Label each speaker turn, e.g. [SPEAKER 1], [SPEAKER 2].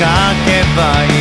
[SPEAKER 1] かけばいい